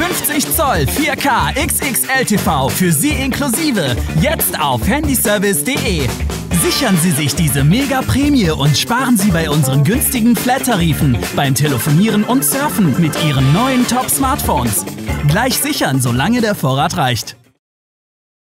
50 Zoll 4K XXL TV für Sie inklusive. Jetzt auf handyservice.de. Sichern Sie sich diese Mega-Prämie und sparen Sie bei unseren günstigen Flat-Tarifen beim Telefonieren und Surfen mit Ihren neuen Top-Smartphones. Gleich sichern, solange der Vorrat reicht.